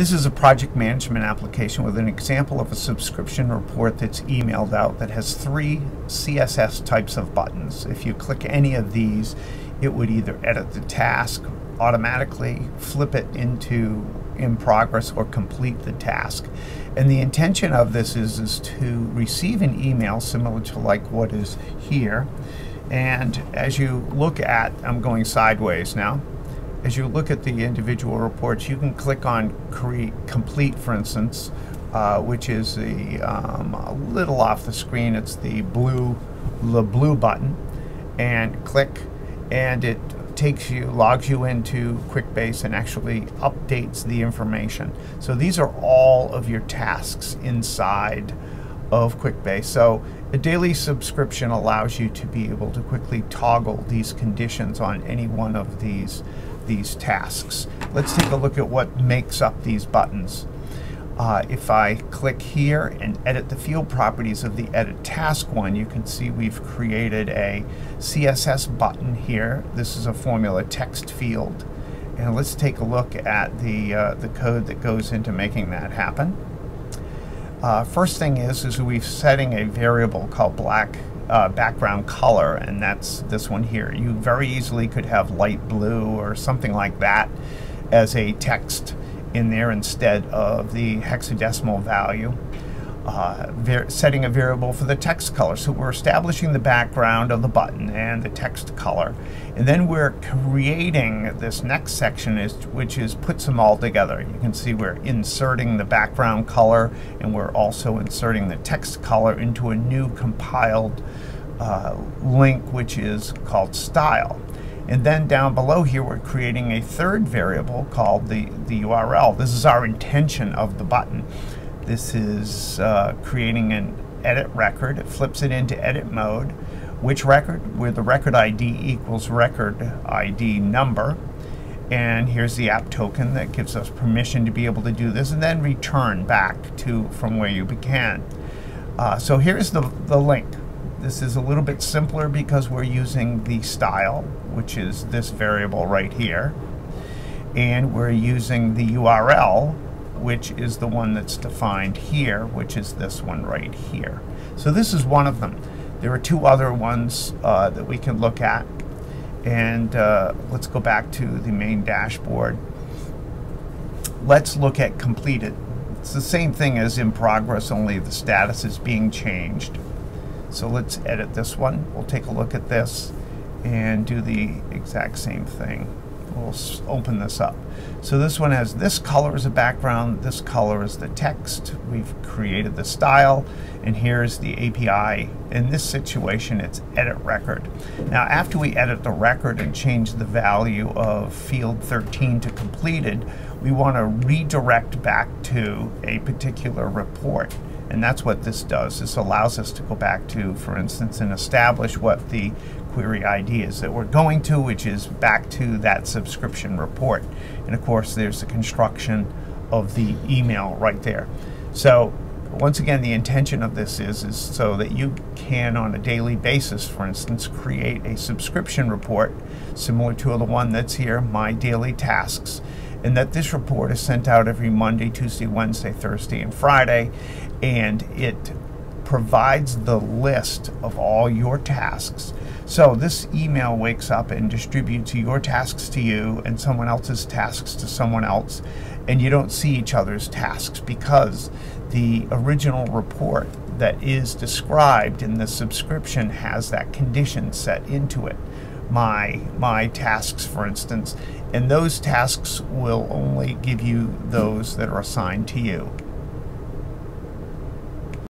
This is a project management application with an example of a subscription report that's emailed out that has three CSS types of buttons. If you click any of these, it would either edit the task automatically, flip it into in progress, or complete the task. And the intention of this is, is to receive an email similar to like what is here. And as you look at, I'm going sideways now, as you look at the individual reports, you can click on create complete, for instance, uh, which is the um, a little off the screen. It's the blue, the blue button, and click, and it takes you, logs you into QuickBase and actually updates the information. So these are all of your tasks inside of QuickBase. So a daily subscription allows you to be able to quickly toggle these conditions on any one of these these tasks. Let's take a look at what makes up these buttons. Uh, if I click here and edit the field properties of the edit task one, you can see we've created a CSS button here. This is a formula text field. And let's take a look at the, uh, the code that goes into making that happen. Uh, first thing is, is we're setting a variable called black uh, background color, and that's this one here. You very easily could have light blue or something like that as a text in there instead of the hexadecimal value uh, setting a variable for the text color. So we're establishing the background of the button and the text color. And then we're creating this next section, is, which is puts them all together. You can see we're inserting the background color and we're also inserting the text color into a new compiled uh, link, which is called style. And then down below here, we're creating a third variable called the, the URL. This is our intention of the button. This is uh, creating an edit record. It flips it into edit mode. Which record? Where the record ID equals record ID number. And here's the app token that gives us permission to be able to do this and then return back to from where you began. Uh, so here's the, the link. This is a little bit simpler because we're using the style, which is this variable right here. And we're using the URL, which is the one that's defined here, which is this one right here. So this is one of them. There are two other ones uh, that we can look at. And uh, let's go back to the main dashboard. Let's look at completed. It's the same thing as in progress, only the status is being changed. So let's edit this one. We'll take a look at this and do the exact same thing we'll open this up. So this one has this color as a background, this color is the text. We've created the style, and here's the API. In this situation, it's edit record. Now, after we edit the record and change the value of field 13 to completed, we want to redirect back to a particular report. And that's what this does. This allows us to go back to, for instance, and establish what the query ID is that we're going to, which is back to that subscription report. And of course, there's the construction of the email right there. So once again, the intention of this is, is so that you can, on a daily basis, for instance, create a subscription report similar to the one that's here, My Daily Tasks, and that this report is sent out every Monday, Tuesday, Wednesday, Thursday, and Friday, and it provides the list of all your tasks. So this email wakes up and distributes your tasks to you and someone else's tasks to someone else, and you don't see each other's tasks because the original report that is described in the subscription has that condition set into it. My, my tasks, for instance, and those tasks will only give you those that are assigned to you.